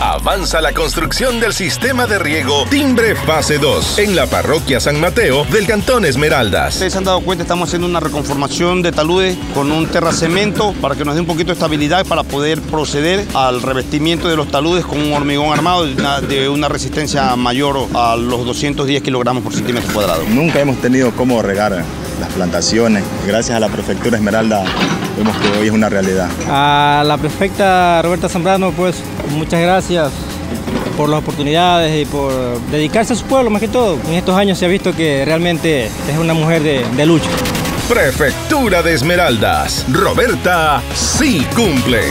Avanza la construcción del sistema de riego Timbre Fase 2 en la parroquia San Mateo del Cantón Esmeraldas. Ustedes se han dado cuenta, estamos haciendo una reconformación de taludes con un terracemento para que nos dé un poquito de estabilidad para poder proceder al revestimiento de los taludes con un hormigón armado de una, de una resistencia mayor a los 210 kilogramos por centímetro cuadrado. Nunca hemos tenido cómo regar las plantaciones. Gracias a la prefectura Esmeralda vemos que hoy es una realidad. A la prefecta Roberta Zambrano, pues muchas gracias por las oportunidades y por dedicarse a su pueblo más que todo. En estos años se ha visto que realmente es una mujer de, de lucha. Prefectura de Esmeraldas. Roberta sí cumple.